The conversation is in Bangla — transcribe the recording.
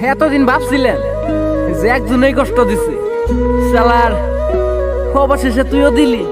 এতদিন ভাবছিলেন যে একজনেই কষ্ট দিছে। সালার অবশেষে তুইও দিলি।